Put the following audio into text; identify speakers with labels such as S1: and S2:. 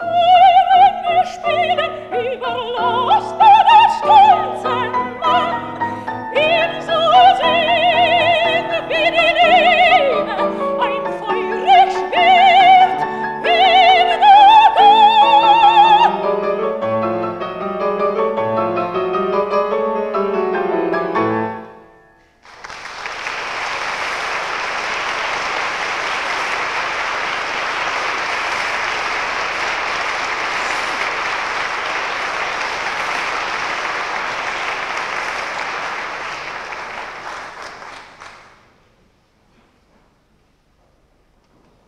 S1: Oh.